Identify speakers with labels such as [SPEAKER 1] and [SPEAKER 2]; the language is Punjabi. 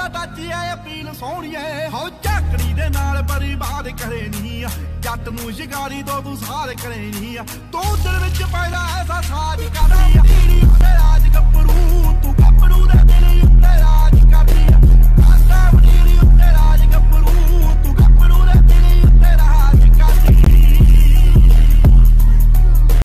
[SPEAKER 1] ਤੁਹਾਡਾ ਟੱਚ ਐ ਅਪੀਲ ਸੋਹਣੀਏ ਹੋ ਝਾਕੜੀ ਦੇ ਨਾਲ ਬਰਬਾਦ ਕਰੇ ਨਹੀਂ ਜੱਟ ਨੂੰ ਸ਼ਿਕਾਰੀ ਤੋਂ ਤੂੰ ਸਾਰ ਕਰੇ ਨਹੀਂ ਤੂੰ ਦਿਲ ਵਿੱਚ ਪੈਦਾ